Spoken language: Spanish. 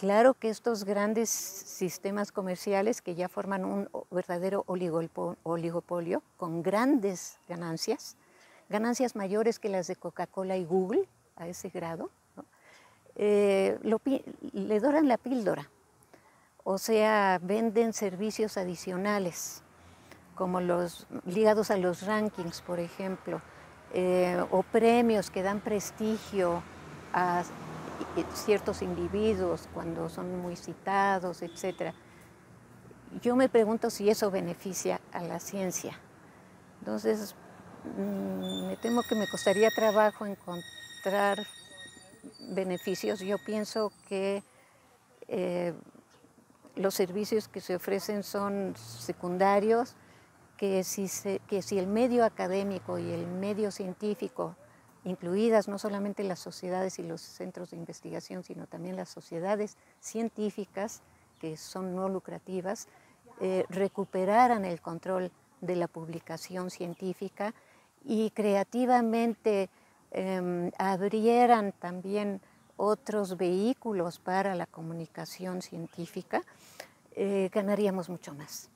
Claro que estos grandes sistemas comerciales que ya forman un verdadero oligopolio con grandes ganancias, ganancias mayores que las de Coca-Cola y Google a ese grado, eh, le doran la píldora, o sea, venden servicios adicionales, como los ligados a los rankings, por ejemplo, eh, o premios que dan prestigio a ciertos individuos cuando son muy citados, etc. Yo me pregunto si eso beneficia a la ciencia. Entonces, mm, me temo que me costaría trabajo encontrar beneficios. Yo pienso que eh, los servicios que se ofrecen son secundarios, que si, que si el medio académico y el medio científico incluidas no solamente las sociedades y los centros de investigación, sino también las sociedades científicas, que son no lucrativas, eh, recuperaran el control de la publicación científica y creativamente em, abrieran también otros vehículos para la comunicación científica, eh, ganaríamos mucho más.